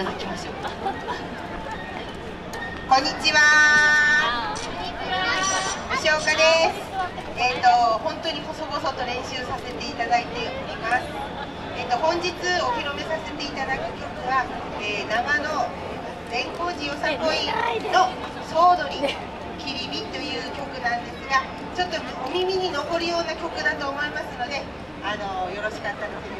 ただきましょうこんにちは。吉岡です。えっ、ー、と本当に細々と練習させていただいております。えっ、ー、と本日お披露目させていただく曲は、えー、長野善光寺よさこいの総踊りきりみという曲なんですがちょっとお耳に残るような曲だと思いますのであのよろしかったら。